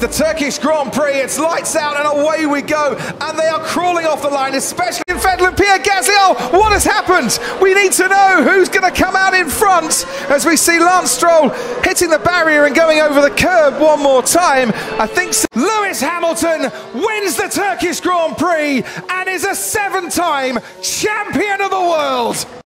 The Turkish Grand Prix, it's lights out and away we go. And they are crawling off the line, especially in Vettel and Pierre Gasly. Oh, what has happened? We need to know who's going to come out in front as we see Lance Stroll hitting the barrier and going over the curb one more time. I think Lewis Hamilton wins the Turkish Grand Prix and is a seven time champion of the world.